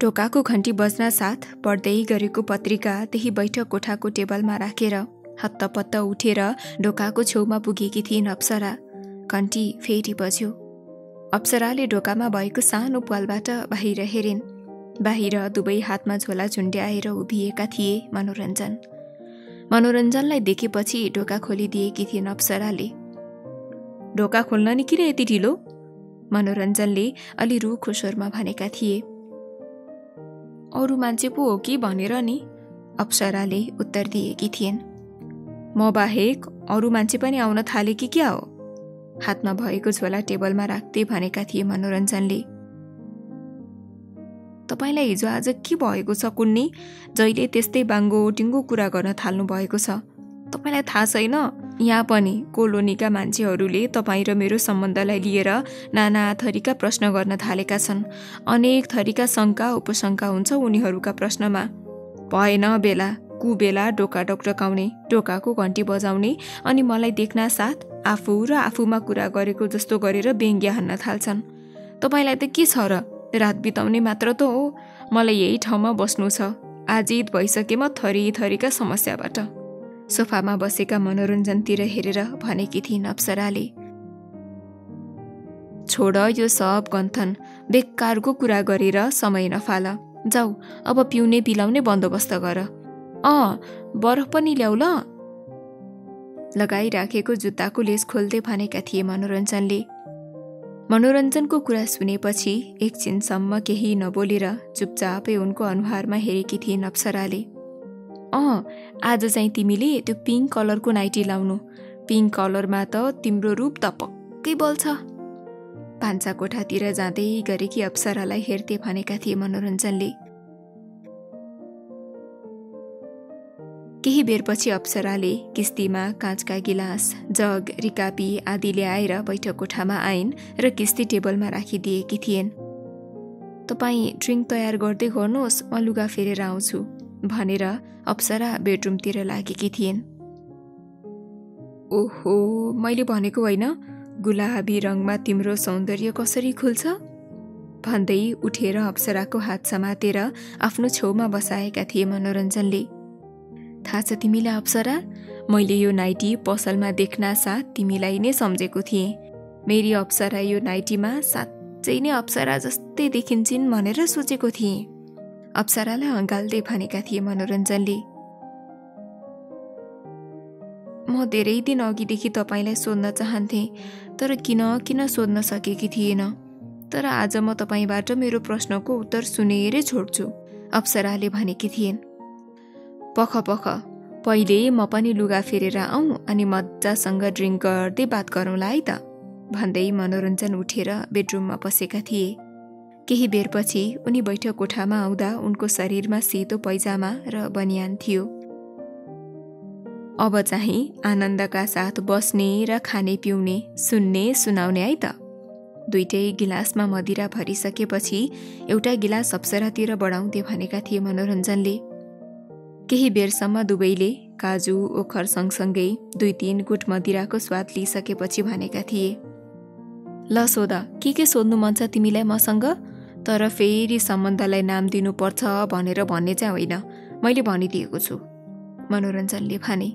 ढोकाको घन्टी बज्न साथ पढ्दै गरेको पत्रिका त्यही बैठक कोठाको टेबलमा राखेर हत्तपत्त उठेर ढोकाको छेउमा पुगेकी थिइन् अप्सरा। घन्टी फेरि बज्यो। अप्सराले ढोकामा भएको सानो पालबाट बाहिर हेरिन्। बाहिर दुवै हातमा झोला झुन्ड्याएर उभिएका थिए मनोरञ्जन। मनोरञ्जनलाई देखेपछि ढोका खोलिदिएकी थिइन् अप्सराले। ढोका खोल्न नि किन यति ढिलो? मनोरञ्जनले अलि रुखो स्वरमा भनेका थिए। अरू मान्छे पो हो कि भनेर नि अप्सराले उत्तर दिएकी थिइन्। म बाहेक अरू मान्छे पनि आउन थाले कि क्या हो? हातमा भएको झोला टेबलमा राख्दै भनेका थिए मनोरञ्जनले। तपाईँलाई हिजो आज के भएको छ कुन्नी? जहिले त्यस्तै बाङ्गो टिङ्गो कुरा गर्न थाल्नु भएको छ। तपाईँलाई थाहा छैन? यहाँ पनि कोलोनीका मान्छेहरूले तपाईँ र मेरो सम्बन्धलाई लिएर नाना थरीका प्रश्न गर्न थालेका छन्। अनेक थरीका शङ्का उपशङ्का हुन्छ उनीहरूका प्रश्नमा। भएन बेला कुबेला डोका डोक्टकाउने डोकाको घन्टी बजाउने अनि मलाई देख्न साथ आफू र आफूमा कुरा गरेको जस्तो गरेर व्यङ्ग्य हान्न थाल्छन्। तपाईँलाई त के छ र? रात बिताउने मात्र त हो। मलाई यही ठाउँमा बस्नु छ। आजित भइसकेमा थरी थरीका समस्याबाट। सोफामा बसेका मनोरञ्जनतिर हेरेर भनेकी थिइन् अप्सराले। छोड यो सब गन्थन। बेकारको कुरा गरेर समय नफाल। जाऊ अब पिउने पिलाउने बन्दोबस्त गर। अँ बरफ पनि ल्याउ ल लगाइराखेको जुत्ताको लेस खोल्दै भनेका थिए मनोरञ्जनले। मनोरञ्जनको कुरा सुनेपछि एकछिनसम्म केही नबोलेर चुपचापै उनको अनुहारमा हेरेकी थिइन् अप्सराले। अँ आज चाहिँ तिमीले त्यो पिङ्क कलरको नाइटी लाउनु। पिङ्क कलरमा त तिम्रो रूप त पक्कै बल्छ। भान्सा कोठातिर जाँदै गरेकी अप्सरालाई हेर्दै भनेका थिए मनोरञ्जनले। केही बेरपछि अप्सराले किस्तीमा काँचका गिलास जग रिकापी आदि ल्याएर बैठक कोठामा आइन् र किस्ती टेबलमा राखिदिएकी थिइन्। तपाईँ ड्रिङ्क तयार गर्दै गर्नुहोस् म लुगा फेरेर आउँछु। भनेर अप्सरा बेडरुमतिर लागेकी थिइन्। ओहो मैले भनेको होइन गुलाबी रङमा तिम्रो सौन्दर्य कसरी खुल्छ? भन्दै उठेर अप्सराको हात समातेर आफ्नो छेउमा बसाएका थिए मनोरञ्जनले। थाहा छ तिमीलाई अप्सरा मैले यो नाइटी पसलमा देख्न साथ तिमीलाई नै सम्झेको थिएँ। मेरी अप्सरा यो नाइटीमा साँच्चै नै अप्सरा जस्तै देखिन्छन् भनेर सोचेको थिएँ। अप्सरालाई हँगाल्दै भनेका थिए मनोरञ्जनले। म धेरै दिन अघिदेखि तपाईँलाई सोध्न चाहन्थेँ तर किन किन सोध्न सकेकी थिएन? तर आज म तपाईँबाट मेरो प्रश्नको उत्तर सुनेरै छोड्छु अप्सराले भनेकी थिइन्। पख पख पहिले म पनि लुगा फेरेर आउँ अनि मजासँग ड्रिङ्क गर्दै बात गरौँला है त भन्दै मनोरञ्जन उठेर बेडरुममा पसेका थिए। केही बेरपछि उनी बैठक कोठामा आउँदा उनको शरीरमा सेतो पैजामा र बनियान थियो। अब चाहिँ आनन्दका साथ बस्ने र खाने पिउने सुन्ने सुनाउने है त। दुइटै गिलासमा मदिरा भरिसकेपछि एउटा गिलास अप्सरातिर बढाउँदै भनेका थिए मनोरञ्जनले। केही बेरसम्म दुवैले काजु ओखर सँगसँगै दुई तिन गुट मदिराको स्वाद लिइसकेपछि भनेका थिए ल सोध के के सोध्नु मन छ तिमीलाई मसँग? तर फेरि सम्बन्धलाई नाम दिनुपर्छ भनेर भन्ने चाहिँ होइन। मैले भनिदिएको छु। मनोरञ्जनले भने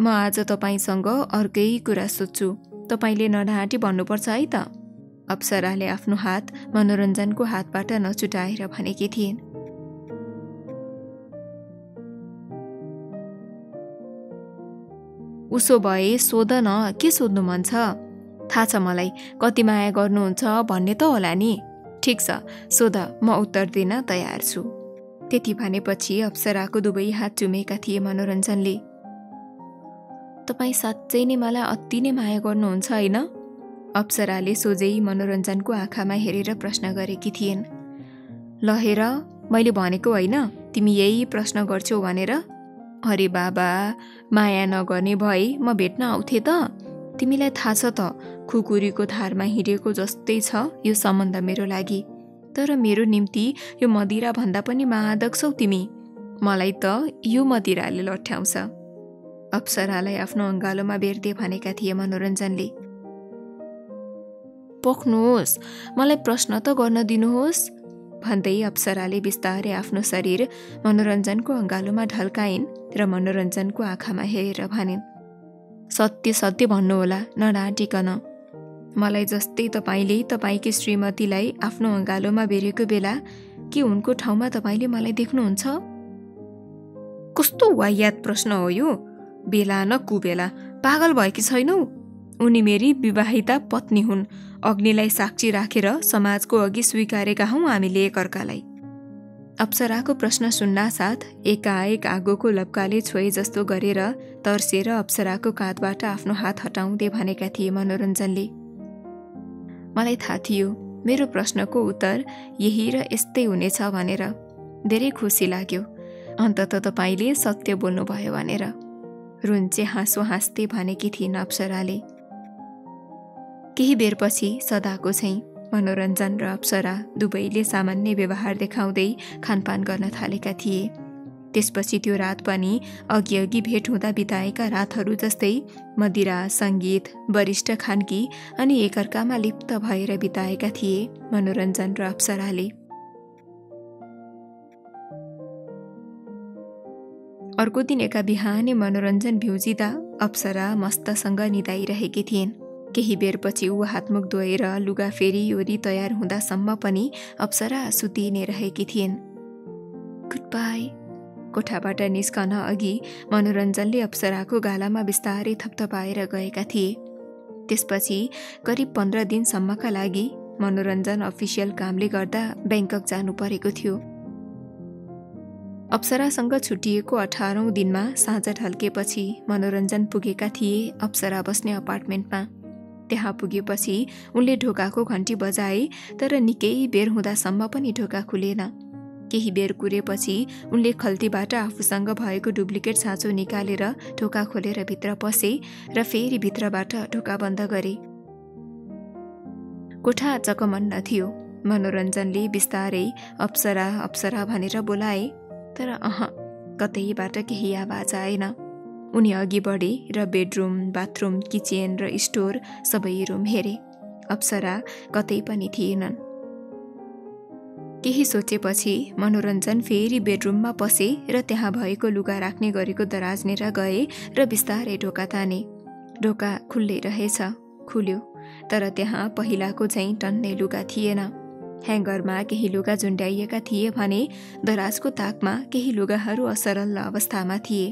म आज तपाईँसँग अर्कै कुरा सोध्छु। तपाईँले नढाँटी भन्नुपर्छ है त। अप्सराले आफ्नो हात मनोरञ्जनको हातबाट नछुटाएर भनेकी थिइन्। उसो भए सोध न के सोध्नु मन छ? थाहा छ मलाई। कति माया गर्नुहुन्छ भन्ने त होला नि। ठिक छ सोध म उत्तर दिन तयार छु। त्यति भनेपछि अप्सराको दुवै हात चुमेका थिए मनोरञ्जनले। तपाईँ साँच्चै नै मलाई अति नै माया गर्नुहुन्छ होइन? अप्सराले सोझै मनोरञ्जनको आँखामा हेरेर प्रश्न गरेकी थिइन्। ल मैले भनेको होइन तिमी यही प्रश्न गर्छौ भनेर। अरे बाबा माया नगर्ने भए म भेट्न आउँथे त। तिमीलाई थाहा छ त खुकुरीको धारमा हिँडेको जस्तै छ यो सम्बन्ध मेरो लागि। तर मेरो निम्ति यो मदिरा भन्दा पनि मादक छौ तिमी। मलाई त यो मदिराले लट्ठ्याउँछ अप्सरालाई आफ्नो अङ्गालोमा बेर्दै भनेका थिए मनोरञ्जनले। पोख्नुहोस् मलाई प्रश्न त गर्न दिनुहोस् भन्दै अप्सराले बिस्तारै आफ्नो शरीर मनोरञ्जनको अँगालोमा ढल्काइन् र मनोरञ्जनको आँखामा हेरेर भनिन् सत्य सत्य भन्नुहोला नडाँटिकन मलाई जस्तै तपाईँले तपाईँकी श्रीमतीलाई आफ्नो अँगालोमा बेरेको बेला के उनको ठाउँमा तपाईँले मलाई देख्नुहुन्छ? कस्तो वायात प्रश्न हो यो। बेला न कुबेला। पागल भएकी छैनौ। उनी मेरी विवाहिता पत्नी हुन्। अग्निलाई साक्षी राखेर समाजको अघि स्वीकारेका हौँ हामीले एकअर्कालाई। अप्सराको प्रश्न सुन्नासाथ एकाएक आगोको लप्काले छोए जस्तो गरेर तर्सेर अप्सराको काँधबाट आफ्नो हात हटाउँदै भनेका थिए मनोरञ्जनले। मलाई थाहा थियो मेरो प्रश्नको उत्तर यही र यस्तै हुनेछ भनेर। धेरै खुसी लाग्यो। अन्तत तपाईँले सत्य बोल्नुभयो भनेर। रुन्चे हाँसो हाँस्दै भनेकी थिइन् अप्सराले। केही बेरपछि सदाको चाहिँ मनोरञ्जन र अप्सरा दुवैले सामान्य व्यवहार देखाउँदै खानपान गर्न थालेका थिए। त्यसपछि त्यो रात पनि अघि भेट हुँदा बिताएका रातहरू जस्तै मदिरा सङ्गीत वरिष्ठ खानकी अनि एकअर्कामा लिप्त भएर बिताएका थिए मनोरञ्जन र अप्सराले। अर्को दिन एका बिहानै मनोरञ्जन भ्युजिँदा अप्सरा मस्तसँग निदाइरहेकी थिइन्। केही बेरपछि ऊ हातमुख धोएर लुगा फेरि ओरी तयार हुँदासम्म पनि अप्सरा सुति नै रहेकी थिइन्। गुड बाई कोठाबाट निस्कन अघि मनोरञ्जनले अप्सराको गालामा बिस्तारै थपथपाएर गएका थिए। त्यसपछि करिब पन्ध्र दिनसम्मका लागि मनोरञ्जन अफिसियल कामले गर्दा ब्याङ्कक जानु परेको थियो। अप्सरासँग छुट्टिएको अठारौँ दिनमा साँझ ढल्केपछि मनोरञ्जन पुगेका थिए अप्सरा बस्ने अपार्टमेन्टमा। त्यहाँ पुगेपछि उनले ढोकाको घन्टी बजाए तर निकै बेर हुँदासम्म पनि ढोका खुलेन। केही बेर कुरेपछि उनले खल्तीबाट आफूसँग भएको डुप्लिकेट साँचो निकालेर ढोका खोलेर भित्र पसे र फेरि भित्रबाट ढोका बन्द गरे। कोठा चकमन्न थियो। मनोरञ्जनले बिस्तारै अप्सरा अप्सरा भनेर बोलाए तर अह कतैबाट केही आवाज आएन। उनी अघि बढे र बेडरुम बाथरुम किचन र स्टोर सबै रुम हेरे। अप्सरा कतै पनि थिएनन्। केही सोचेपछि मनोरञ्जन फेरि बेडरुममा पसे र त्यहाँ भएको लुगा राख्ने गरेको दराजनेर गए र बिस्तारै ढोका ताने। ढोका खुल्लै रहेछ खुल्यो तर त्यहाँ पहिलाको चाहिँ टन्ने लुगा थिएन। ह्याङ्गरमा केही लुगा झुन्ड्याइएका थिए भने दराजको ताकमा केही लुगाहरू असरल अवस्थामा थिए।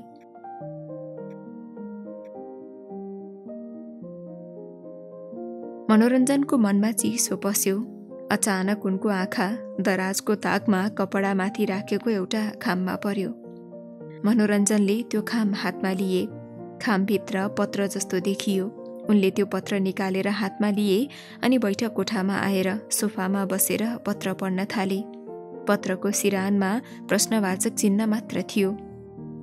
मनोरञ्जनको मनमा चिसो पस्यो। अचानक उनको आँखा दराजको ताकमा कपडामाथि राखेको एउटा खाममा पर्यो। मनोरञ्जनले त्यो खाम हातमा लिए। खामभित्र पत्र जस्तो देखियो। उनले त्यो पत्र निकालेर हातमा लिए अनि बैठक कोठामा आएर सोफामा बसेर पत्र पढ्न थाले। पत्रको सिरानमा प्रश्नवाचक चिन्ह मात्र थियो।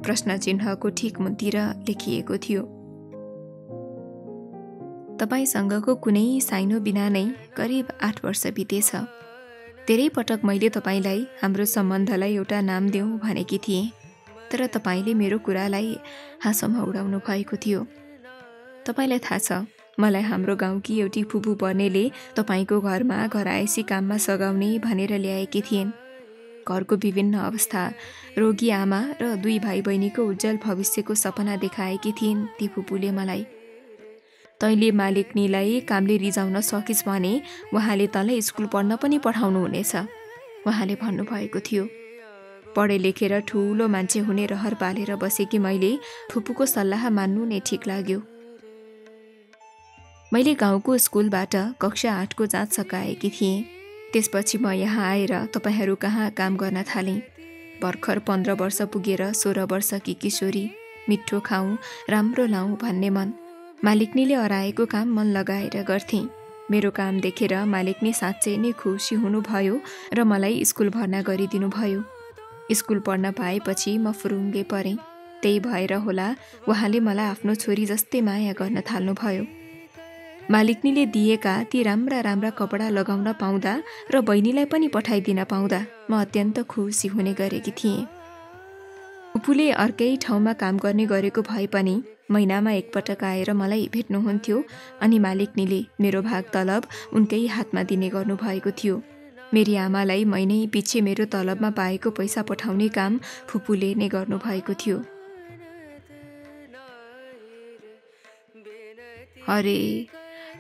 प्रश्न चिन्हको ठिक मुन्तिर लेखिएको थियो। तपाईँसँगको कुनै साइनो बिना नै करिब आठ वर्ष बितेछ। धेरै पटक मैले तपाईँलाई हाम्रो सम्बन्धलाई एउटा नाम दिउँ भनेकी थिएँ तर तपाईँले मेरो कुरालाई हाँसोमा उडाउनु भएको थियो। तपाईँलाई थाहा छ मलाई हाम्रो गाउँकी एउटी फुपू पर्नेले तपाईँको घरमा घरायसी काममा सघाउने भनेर ल्याएकी थिइन्। घरको विभिन्न अवस्था रोगी आमा र दुई भाइ बहिनीको उज्जवल भविष्यको सपना देखाएकी थिइन् ती फुपूले मलाई। तैँले मालिकनीलाई कामले रिजाउन सकिस् भने उहाँले तँलाई स्कुल पढ्न पनि पठाउनुहुनेछ। उहाँले भन्नुभएको थियो। पढे लेखेर ठुलो मान्छे हुने रहर पालेर बसेकी मैले फुपूको सल्लाह मान्नु नै ठिक लाग्यो। मैले गाउँको स्कुलबाट कक्षा आठको जाँच सकाएकी थिएँ। त्यसपछि म यहाँ आएर तपाईँहरू कहाँ काम गर्न थालेँ। भर्खर पन्ध्र वर्ष पुगेर सोह्र वर्षकी किशोरी मिठो खाउँ राम्रो लाउँ भन्ने मन। मालिकनीले हराएको काम मन लगाएर गर्थेँ। मेरो काम देखेर मालिकनी साँच्चै नै खुसी हुनुभयो र मलाई स्कुल भर्ना गरिदिनु भयो स्कुल पढ्न पाएपछि म फुरुङ्गे परेँ। त्यही भएर होला उहाँले मलाई आफ्नो छोरी जस्तै माया गर्न थाल्नुभयो। मालिकनीले दिएका ती राम्रा राम्रा कपडा लगाउन पाउँदा र बहिनीलाई पनि पठाइदिन पाउँदा म अत्यन्त खुसी हुने गरेकी थिएँ। उपुले अर्कै ठाउँमा काम गर्ने गरेको भए पनि महिनामा एकपटक आएर मलाई भेट्नुहुन्थ्यो अनि मालिकनीले मेरो भाग तलब उनकै हातमा दिने गर्नुभएको थियो। मेरी आमालाई महिनै पछि मेरो तलबमा पाएको पैसा पठाउने काम फुपूले नै गर्नुभएको थियो। अरे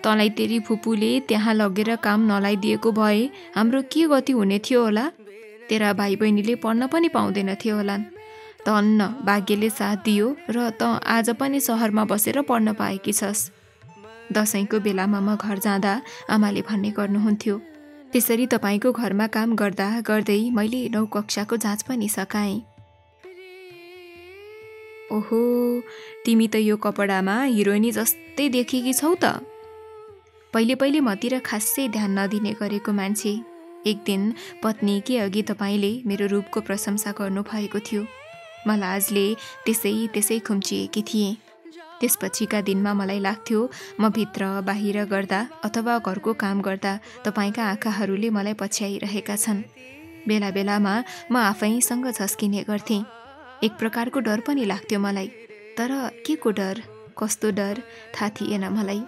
तँलाई तेरी फुपूले त्यहाँ लगेर काम नलाइदिएको भए हाम्रो के गति हुने थियो होला? तेरा भाइ बहिनीले पढ्न पनि पाउँदैनथ्यो होला। तन्न भाग्यले साथ दियो र त आज पनि सहरमा बसेर पढ्न पाएकी छस्। दसैँको बेलामा म घर जाँदा आमाले भन्ने गर्नुहुन्थ्यो त्यसरी तपाईँको घरमा काम गर्दा गर्दै मैले नौ कक्षाको जाँच पनि सकाएँ। ओहो तिमी त यो कपडामा हिरोइनी जस्तै देखेकी छौ त। पहिले पहिले मतिर खासै ध्यान नदिने गरेको मान्छे। एक दिन पत्नी के अघि तपाईँले मेरो रूपको प्रशंसा गर्नुभएको थियो। म लाजले त्यसै त्यसै खुम्चिएकी थिएँ। त्यसपछिका दिनमा मलाई लाग्थ्यो म भित्र बाहिर गर्दा अथवा घरको काम गर्दा तपाईँका आँखाहरूले मलाई पछ्याइरहेका छन्। बेला बेलामा म आफैसँग झस्किने गर्थेँ। एक प्रकारको डर पनि लाग्थ्यो मलाई। तर के को डर कस्तो डर थाहा थिएन मलाई।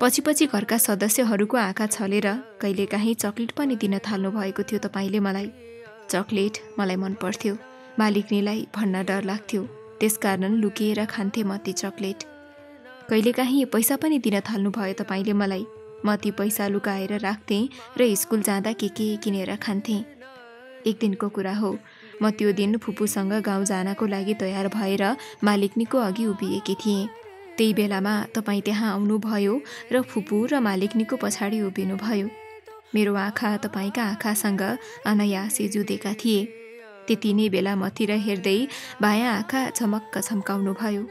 पछि पछि घरका सदस्यहरूको आँखा छलेर कहिलेकाहीँ चक्लेट पनि दिन थाल्नु भएको थियो तपाईँले मलाई। चक्लेट मलाई मन पर्थ्यो। मालिकनीलाई भन्न डर लाग्थ्यो। त्यसकारण लुकिएर खान्थे म ती चक्लेट। कहिलेकाहीँ पैसा पनि दिन थाल्नुभयो तपाईँले मलाई। म ती पैसा लुकाएर राख्थेँ र स्कुल जाँदा के के किनेर खान्थेँ। एक दिनको कुरा हो। म त्यो दिन फुपूसँग गाउँ जानको लागि तयार भएर मालिकनीको अघि उभिएकी थिएँ। त्यही बेलामा तपाईँ त्यहाँ आउनुभयो र फुपू र मालिकनीको पछाडि उभिनुभयो। मेरो आँखा तपाईँका आँखासँग अनायासे जुधेका थिए। त्यति नै बेला मतिर हेर्दै बायाँ आँखा झमक्क छम्काउनु भयो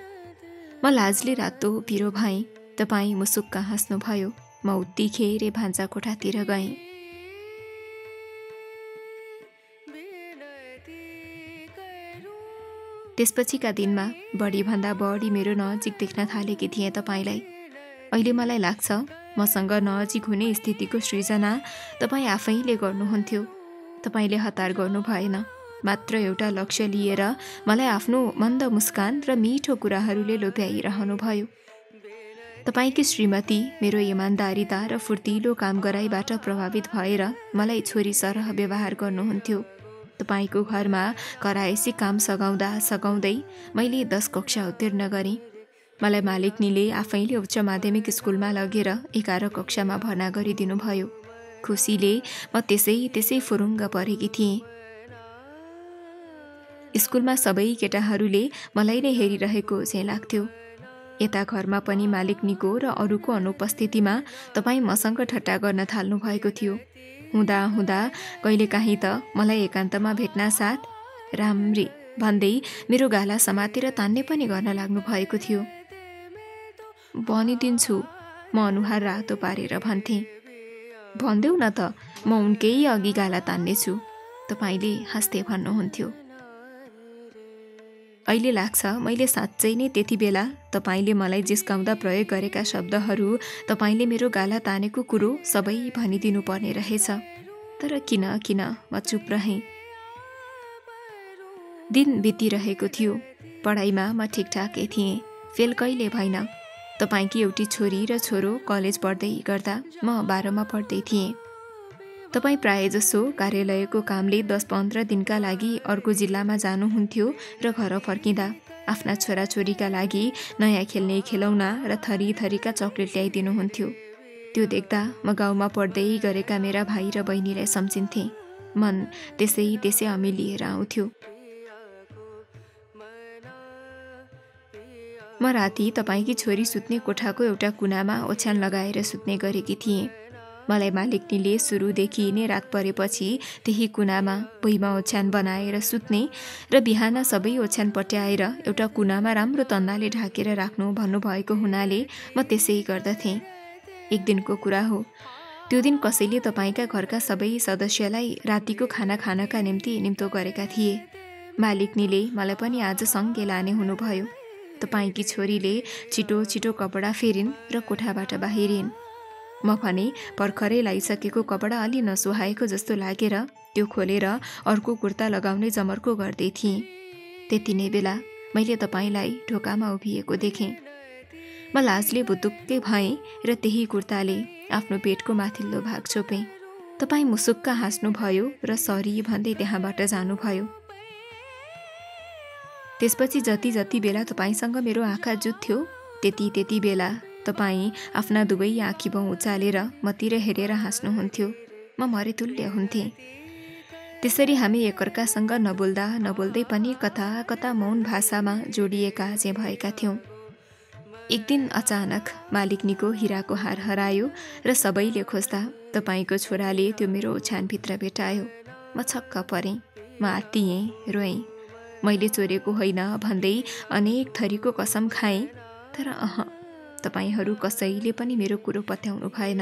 म लाजले रातो पिरो भएँ। तपाईँ मुसुक्क हाँस्नुभयो। म उत्तिखेर भान्जा कोठातिर गएँ। त्यसपछिका दिनमा बढीभन्दा बढी मेरो नजिक देख्न थालेकी थिएँ तपाईँलाई। अहिले मलाई लाग्छ मसँग नजिक हुने स्थितिको सृजना तपाईँ आफैले गर्नुहुन्थ्यो। तपाईँले हतार गर्नु भएन। मात्र एउटा लक्ष्य लिएर मलाई आफ्नो मन्द मुस्कान र मिठो कुराहरूले लोभ्याइरहनु भयो तपाईँकी श्रीमती मेरो इमान्दारिता र फुर्तिलो काम गराइबाट प्रभावित भएर मलाई छोरी सरह व्यवहार गर्नुहुन्थ्यो। तपाईँको घरमा कराएसी काम सघाउँदा सघाउँदै मैले दस कक्षा उत्तीर्ण गरेँ। मलाई मालिकनीले आफैले उच्च माध्यमिक स्कुलमा लगेर एघार कक्षामा भर्ना गरिदिनु भयो खुसीले म त्यसै त्यसै फुरुङ्ग परेकी थिएँ। स्कुलमा सबै केटाहरूले मलाई नै हेरिरहेको चाहिँ लाग्थ्यो। यता घरमा पनि मालिकनीको र अरूको अनुपस्थितिमा तपाईँ मसँग ठट्टा गर्न थाल्नु भएको थियो। हुँदा हुँदा कहिलेकाहीँ त मलाई एकान्तमा भेट्न साथ राम्री भन्दै मेरो गाला समातेर तान्ने पनि गर्न लाग्नु भएको थियो। भनिदिन्छु। म अनुहार रातो पारेर भन्थेँ। भनिदेऊ न त म उनकै अघि गाला तान्नेछु। तपाईँले हाँस्दै भन्नुहुन्थ्यो। अहिले लाग्छ मैले साँच्चै नै त्यति बेला तपाईँले मलाई जिस्काउँदा प्रयोग गरेका शब्दहरू तपाईँले मेरो गाला तानेको कुरो सबै भनिदिनु पर्ने रहेछ। तर किन किन म चुप रहेँ। दिन बितिरहेको थियो। पढाइमा म ठिकठाकै थिएँ। फेल कहिले भइन तपाईँकी एउटी छोरी र छोरो कलेज पढ्दै गर्दा म बाह्रमा पढ्दै थिएँ। तपाईँ प्रायजसो कार्यालयको कामले दस पन्ध्र दिनका लागि अर्को जिल्लामा जानुहुन्थ्यो र घर फर्किँदा आफ्ना छोराछोरीका लागि नयाँ खेल्ने खेलौना र थरी थरीका चक्लेट ल्याइदिनुहुन्थ्यो। त्यो देख्दा म गाउँमा पढ्दै गरेका मेरा भाइ र बहिनीलाई सम्झिन्थेँ। मन त्यसै त्यसै अमिलिएर आउँथ्यो। म राति तपाईँकी छोरी सुत्ने कोठाको एउटा कुनामा ओछ्यान लगाएर सुत्ने गरेकी थिएँ। मलाई मालिकनीले सुरुदेखि नै रात परेपछि त्यही कुनामा भुइँमा ओछ्यान बनाएर सुत्ने र बिहान सबै ओछ्यान पट्याएर एउटा कुनामा राम्रो तन्नाले ढाकेर राख्नु भन्नुभएको हुनाले म त्यसै गर्दथेँ। एक दिनको कुरा हो। त्यो दिन कसैले तपाईँका घरका सबै सदस्यलाई रातिको खाना खानका निम्ति निम्तो गरेका थिए। मालिकनीले मलाई पनि आज सँगै लाने हुनुभयो। तपाईँकी छोरीले छिटो छिटो कपडा फेरिन् र कोठाबाट बाहिरिन्। म भने भर्खरै लगाइसकेको कपडा अलि नसुहाएको जस्तो लागेर त्यो खोलेर अर्को कुर्ता लगाउने जमर्को गर्दै थिएँ। त्यति नै बेला मैले तपाईँलाई ढोकामा उभिएको देखेँ। म लाजले भुतुक्कै भएँ र त्यही कुर्ताले आफ्नो पेटको माथिल्लो भाग छोपेँ। तपाईँ मुसुक्क हाँस्नुभयो र सरी भन्दै त्यहाँबाट जानुभयो। त्यसपछि जति जति बेला तपाईँसँग मेरो आँखा जुत्थ्यो त्यति त्यति बेला तपाईँ आफ्ना दुवै आँखी बाउ उचालेर मतिर हेरेर हाँस्नुहुन्थ्यो। म मरेतुल्य हुन्थेँ। त्यसरी हामी एकअर्कासँग नबोल्दा नबोल्दै पनि कता कता मौन भाषामा जोडिएका चाहिँ भएका थियौँ। एक दिन अचानक मालिकनीको हिराको हार हरायो र सबैले खोज्दा तपाईँको छोराले त्यो मेरो ओछ्यानभित्र भेटायो। म छक्क परेँ म आत्तिएँ रोएँ। मैले चोरेको होइन भन्दै अनेक थरीको कसम खाएँ। तर अह तपाईँहरू कसैले पनि मेरो कुरो पत्याउनु भएन।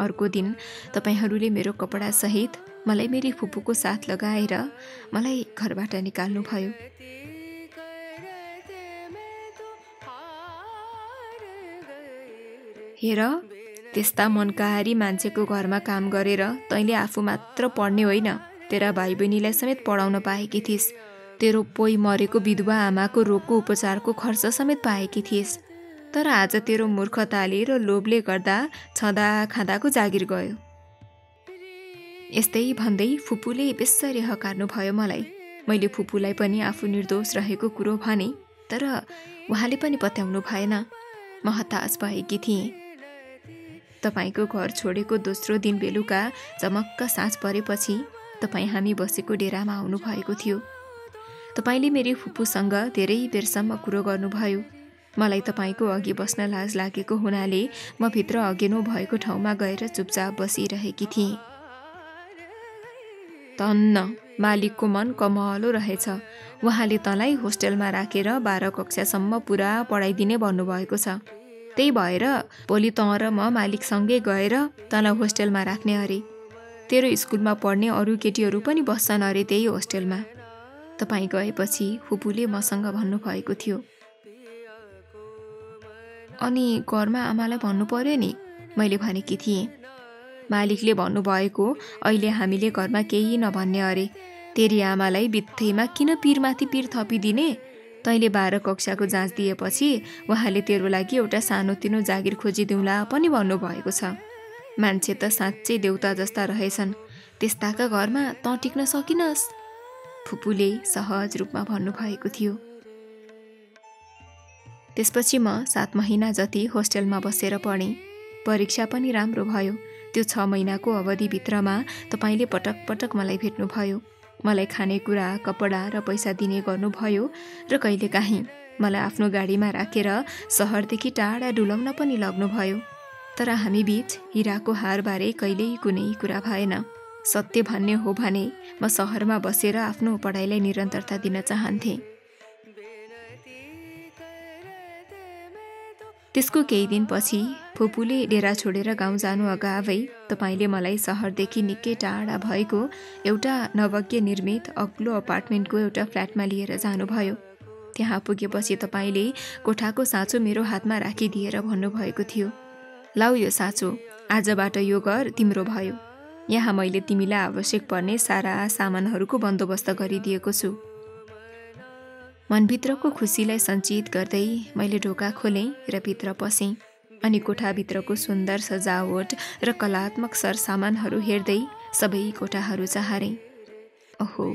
अर्को दिन तपाईँहरूले मेरो कपडासहित मलाई मेरी फुपूको साथ लगाएर मलाई घरबाट निकाल्नुभयो। हेर त्यस्ता मनकाहारी मान्छेको घरमा काम गरेर तैँले आफू मात्र पढ्ने होइन। तेरा भाइ बहिनीलाई समेत पढाउन पाएकी थिइस्। तेरो पोइ मरेको विधवा आमाको रोगको उपचारको खर्च समेत पाएकी थिइस् तर आज तेरो मूर्खताले र लोभले गर्दा छँदा खाँदाको जागिर गयो। यस्तै भन्दै फुपूले बेसरी हकार्नु भयो मलाई। मैले फुपूलाई पनि आफू निर्दोष रहेको कुरो भने तर उहाँले पनि पत्याउनु भएन म हताश भएकी थिएँ। तपाईँको घर छोडेको दोस्रो दिन बेलुका चमक्क साँझ परेपछि तपाईँ हामी बसेको डेरामा आउनुभएको थियो। तपाईँले मेरी फुपूसँग धेरै बेरसम्म कुरो गर्नुभयो। मलाई तपाईँको अघि बस्न लाज लागेको हुनाले म भित्र अघिनो भएको ठाउँमा गएर चुपचाप बसिरहेकी थिएँ। तन्न मालिकको मन कमलो रहेछ। उहाँले तँलाई होस्टेलमा राखेर बाह्र कक्षासम्म पुरा पढाइदिने भन्नुभएको छ। त्यही भएर भोलि तँ र म मालिकसँगै गएर तँलाई होस्टेलमा राख्ने अरे। तेरो स्कुलमा पढ्ने अरू केटीहरू पनि बस्छन् अरे त्यही होस्टेलमा। तपाईँ गएपछि फुपूले मसँग भन्नुभएको थियो। अनि घरमा आमालाई भन्नु पर्यो नि मैले भनेकी थिएँ। मालिकले भन्नुभएको अहिले हामीले घरमा केही नभन्ने अरे। तेरी आमालाई बित्थैमा किन पिरमाथि पिर थपिदिने? तैँले बाह्र कक्षाको जाँच दिएपछि उहाँले तेरो लागि एउटा सानोतिनो जागिर खोजिदिउँला पनि भन्नुभएको छ। मान्छे त साँच्चै देउता जस्ता रहेछन्। त्यस्ताका घरमा तँ टिक्न सकिनस्। फुपूले सहज रूपमा भन्नुभएको थियो। त्यसपछि म सात महिना जति होस्टेलमा बसेर पढेँ परीक्षा पनि राम्रो भयो। त्यो छ महिनाको अवधिभित्रमा तपाईँले पटक पटक मलाई भेट्नुभयो। मलाई खानेकुरा कपडा र पैसा दिने गर्नुभयो र कहिलेकाहीँ मलाई आफ्नो गाडीमा राखेर सहरदेखि टाढा डुलाउन पनि लग्नुभयो। तर हामी बिच हिराको हारबारे कहिल्यै कुनै कुरा भएन। सत्य भन्ने हो भने म सहरमा बसेर आफ्नो पढाइलाई निरन्तरता दिन चाहन्थेँ। त्यसको केही दिनपछि फुपूले डेरा छोडेर गाउँ जानु अगावै तपाईँले मलाई सहरदेखि निकै टाढा भएको एउटा नवज्ञ निर्मित अग्लो अपार्टमेन्टको एउटा फ्ल्याटमा लिएर जानुभयो। त्यहाँ पुगेपछि तपाईँले कोठाको साँचो मेरो हातमा राखिदिएर भन्नुभएको थियो लाउ यो साँचो आजबाट यो घर तिम्रो भयो। यहाँ मैले तिमीलाई आवश्यक पर्ने सारा सामानहरूको बन्दोबस्त गरिदिएको छु। मनभित्रको खुसीलाई सञ्चित गर्दै मैले ढोका खोलेँ र भित्र पसेँ अनि कोठाभित्रको सुन्दर सजावट र कलात्मक सरसामानहरू हेर्दै सबै कोठाहरू चाहारेँ। ओहो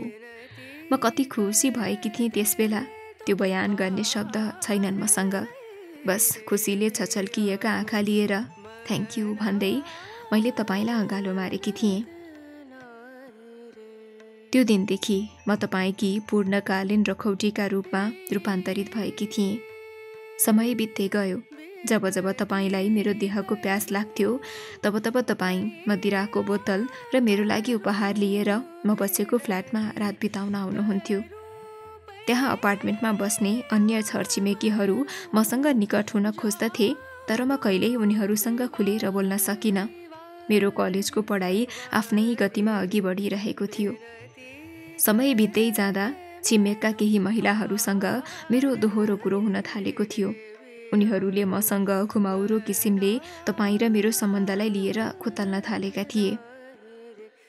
म कति खुसी भएकी थिएँ त्यसबेला। त्यो बयान गर्ने शब्द छैनन् मसँग। बस खुसीले छछल्किएका आँखा लिएर थ्याङ्क यू भन्दै मैले तपाईँलाई अँगालो मारेकी थिएँ। त्यो दिनदेखि म तपाईँकी पूर्णकालीन रखौटीका रूपमा रूपान्तरित भएकी थिएँ। समय बित्दै गयो। जब जब तपाईँलाई मेरो देहको प्यास लाग्थ्यो तब तब तपाईँ मदिराको बोतल र मेरो लागि उपहार लिएर म बसेको फ्ल्याटमा रात बिताउन आउनुहुन्थ्यो। त्यहाँ अपार्टमेन्टमा बस्ने अन्य छरछिमेकीहरू मसँग निकट हुन खोज्दथे तर म कहिल्यै उनीहरूसँग खुलेर बोल्न सकिनँ। मेरो कलेजको पढाइ आफ्नै गतिमा अघि बढिरहेको थियो। समय बित्दै जाँदा छिमेकका केही महिलाहरूसँग मेरो दोहोरो कुरो हुन थालेको थियो। उनीहरूले मसँग घुमाउरो किसिमले तपाईँ र मेरो सम्बन्धलाई लिएर खोतल्न थालेका थिए।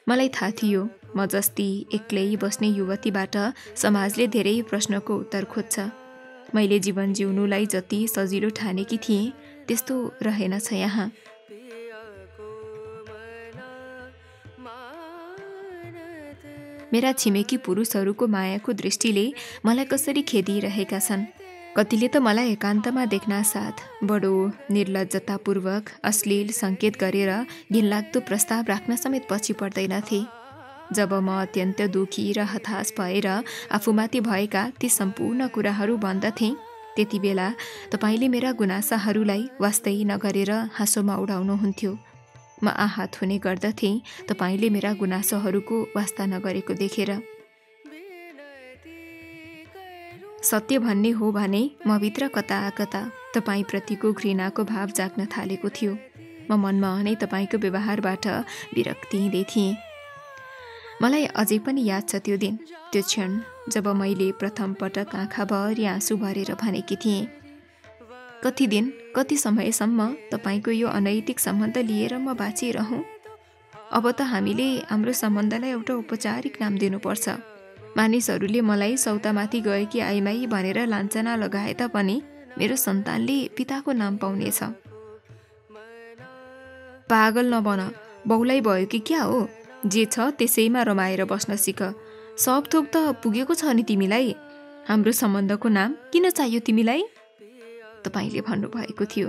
मलाई थाहा थियो म जस्ती एक्लै बस्ने युवतीबाट समाजले धेरै प्रश्नको उत्तर खोज्छ। मैले जीवन जिउनुलाई जति सजिलो ठानेकी थिएँ त्यस्तो रहेनछ यहाँ। मेरा छिमेकी पुरुषहरूको मायाको दृष्टिले मलाई कसरी खेदिरहेका छन्? कतिले त मलाई एकान्तमा देख्न साथ बडो निर्लजतापूर्वक अश्लील सङ्केत गरेर घिनलाग्दो प्रस्ताव राख्न समेत पछि पर्दैनथे। जब म अत्यन्त दुखी र हताश भएर आफूमाथि भएका ती सम्पूर्ण कुराहरू भन्दथेँ त्यति बेला तपाईँले मेरा गुनासाहरूलाई वास्तै नगरेर हाँसोमा उडाउनुहुन्थ्यो। म आहत हुने गर्दथेँ तपाईँले मेरा गुनासोहरूको वास्ता नगरेको देखेर। सत्य भन्ने हो भने म भित्र कता कता तपाईँप्रतिको घृणाको भाव जाग्न थालेको थियो। म मनमा नै तपाईँको व्यवहारबाट विरक्ति हिँड्दै थिएँ। मलाई अझै पनि याद छ त्यो दिन। त्यो क्षण जब मैले प्रथम पटक आँखाभरि आँसु भरेर भनेकी थिएँ। कति दिन कति समयसम्म तपाईँको यो अनैतिक सम्बन्ध लिएर म बाँचिरहँ? अब त हामीले हाम्रो सम्बन्धलाई एउटा औपचारिक नाम दिनुपर्छ। मानिसहरूले मलाई सौतामाथि गएकी आइमाई भनेर लान्छना लगाए तापनि मेरो सन्तानले पिताको नाम पाउनेछ। पागल नबन बहुलाई भयो कि क्या हो? जे छ त्यसैमा रमाएर बस्न सिक। सब थोक त पुगेको छ नि तिमीलाई। हाम्रो सम्बन्धको नाम किन चाहियो तिमीलाई? तपाईँले भन्नुभएको थियो।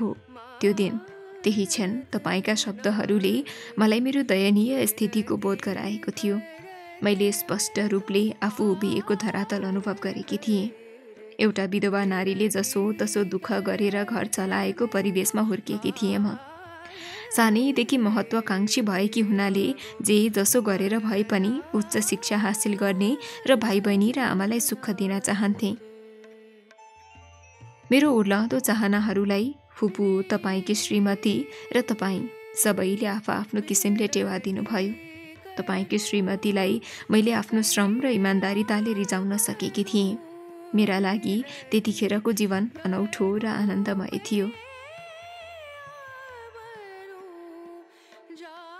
हो त्यो दिन त्यही क्षण तपाईँका शब्दहरूले मलाई मेरो दयनीय स्थितिको बोध गराएको थियो। मैले स्पष्ट रूपले आफू उभिएको धरातल अनुभव गरेकी थिएँ। एउटा विधवा नारीले जसो तसो दुःख गरेर घर चलाएको परिवेशमा हुर्किएकी थिएँ म। सानैदेखि महत्त्वाकाङ्क्षी भएकी हुनाले जे जसो गरेर भए पनि उच्च शिक्षा हासिल गर्ने र भाइ बहिनी र आमालाई सुख दिन चाहन्थे। मेरो उर्लहदो चाहनाहरूलाई फुपू तपाईँकी श्रीमती र तपाईँ सबैले आफू आफ्नो किसिमले टेवा दिनुभयो। तपाईँकी श्रीमतीलाई मैले आफ्नो श्रम र इमान्दारिताले रिजाउन सकेकी थिएँ। मेरा लागि त्यतिखेरको जीवन अनौठो र आनन्दमय थियो।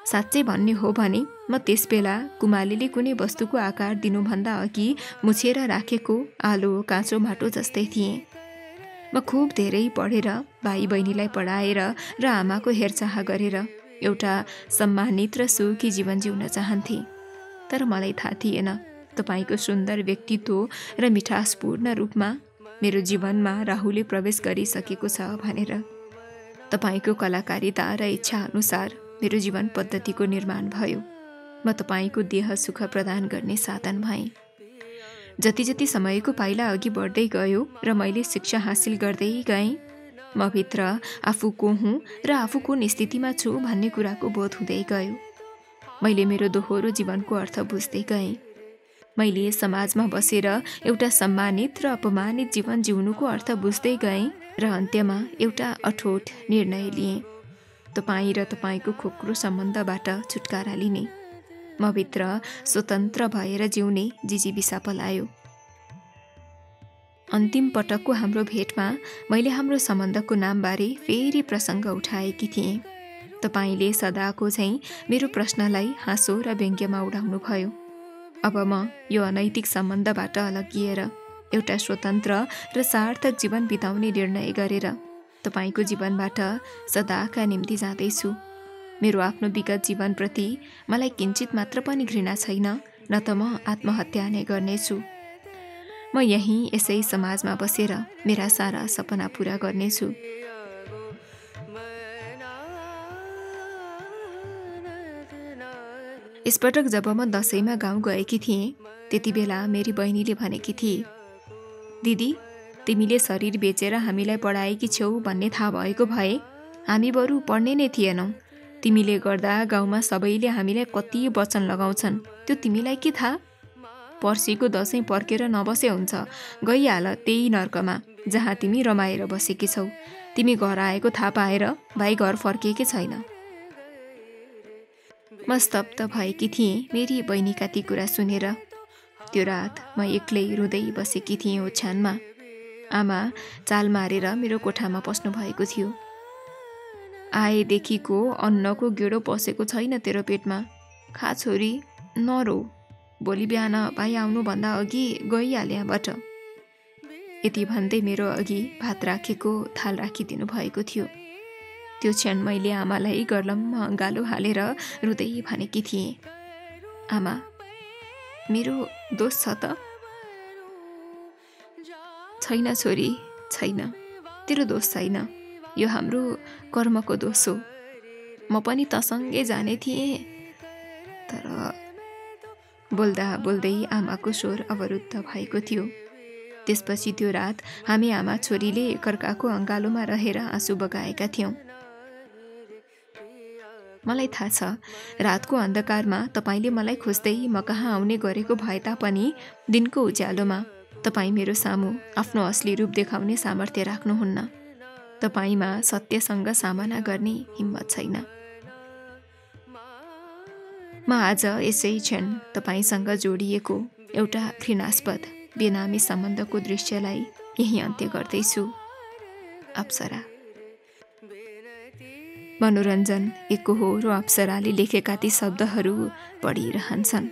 साँच्चै भन्ने हो भने म त्यसबेला कुमालीले कुनै वस्तुको आकार दिनुभन्दा अघि मुछेर राखेको आलो काँचो माटो जस्तै थिएँ। म खुब धेरै पढेर भाइ बहिनीलाई पढाएर र आमाको हेरचाह गरेर एउटा सम्मानित र सुखी जीवन जिउन चाहन्थेँ। तर मलाई थाहा थिएन तपाईँको सुन्दर व्यक्तित्व र मिठासपूर्ण रूपमा मेरो जीवनमा राहुले प्रवेश गरिसकेको छ भनेर। तपाईँको कलाकारिता र इच्छा अनुसार मेरो जीवन पद्धतिको निर्माण भयो। म तपाईँको देह सुख प्रदान गर्ने साधन भएँ। जति जति समयको पाइला अघि बढ्दै गयो र मैले शिक्षा हासिल गर्दै गएँ म भित्र आफू को हुँ र आफू कुन स्थितिमा छु भन्ने कुराको बोध हुँदै गयो। मैले मेरो दोहोरो जीवनको अर्थ बुझ्दै गएँ। मैले समाजमा बसेर एउटा सम्मानित र अपमानित जीवन जिउनुको अर्थ बुझ्दै गएँ र अन्त्यमा एउटा अठोट निर्णय लिएँ। तपाईँ र तपाईँको खोक्रो सम्बन्धबाट छुटकारा लिने। म भित्र स्वतन्त्र भएर जिउने जिजीविसा पलायो अन्तिम पटकको हाम्रो भेटमा मैले हाम्रो सम्बन्धको नामबारे फेरि प्रसङ्ग उठाएकी थिएँ। तपाईँले सदाको झैँ मेरो प्रश्नलाई हाँसो र व्यङ्ग्यमा उडाउनु भयो अब म यो अनैतिक सम्बन्धबाट अलगिएर एउटा स्वतन्त्र र सार्थक जीवन बिताउने निर्णय गरेर तपाईँको जीवनबाट सदाका निम्ति जाँदैछु। मेरो आफ्नो विगत जीवनप्रति मलाई किन्चित मात्र पनि घृणा छैन न त म आत्महत्या नै गर्नेछु। म यहीँ यसै समाजमा बसेर मेरा सारा सपना पुरा गर्नेछु। यसपटक जब म दसैँमा गाउँ गएकी थिएँ त्यति बेला मेरी बहिनीले भनेकी थिए दिदी तिमीले शरीर बेचेर हामीलाई पढाएकी छेउ भन्ने थाहा भएको भए हामी बरु पढ्ने नै थिएनौँ। तिमीले गर्दा गाउँमा सबैले हामीलाई कति वचन लगाउँछन्। त्यो तिमीलाई के थाहा? पर्सिको दसैँ पर्केर नबसे हुन्छ। गइहाल त्यही नर्कमा जहाँ तिमी रमाएर बसेकी छौ। तिमी घर आएको थाहा पाएर भाइ घर फर्किएकै छैन। म स्तब्ध भएकी थिएँ मेरी बहिनीका ती कुरा सुनेर। त्यो रात म एक्लै रुँदै बसेकी थिएँ ओछ्यानमा। आमा चाल मारेर मेरो कोठामा पस्नु भएको थियो। आएदेखिको अन्नको गेडो पसेको छैन तेरो पेटमा। खा छोरी नरो। भोलि बिहान भाइ आउनुभन्दा अघि गइहाले यहाँबाट। यति भन्दै मेरो अघि भात राखेको थाल राखिदिनु भएको थियो। त्यो क्षण मैले आमालाई गर्लममा गालो हालेर रुँदै भनेकी थिएँ। आमा मेरो दोष छ त? छैन छोरी छैन। तेरो दोष छैन। यो हाम्रो कर्मको दोष हो। म पनि तसँगै जाने थिएँ। तर बोल्दा बोल्दै आमाको स्वर अवरुद्ध भएको थियो। त्यसपछि त्यो रात हामी आमा छोरीले एकअर्काको अङ्गालोमा रहेर आँसु बगाएका थियौँ। मलाई थाहा छ रातको अन्धकारमा तपाईँले मलाई खोज्दै म कहाँ आउने गरेको भए तापनि दिनको उज्यालोमा तपाईँ मेरो सामु आफ्नो असली रूप देखाउने सामर्थ्य राख्नुहुन्न। तपाईँमा सत्यसँग सामना गर्ने हिम्मत छैन। म आज यसै क्षण तपाईँसँग जोडिएको एउटा घृणास्पद बेनामी सम्बन्धको दृश्यलाई यही अन्त्य गर्दैछु। अप्सरा। मनोरञ्जन एकहोरो अप्सराले लेखेका ती शब्दहरू पढिरहन्छन्।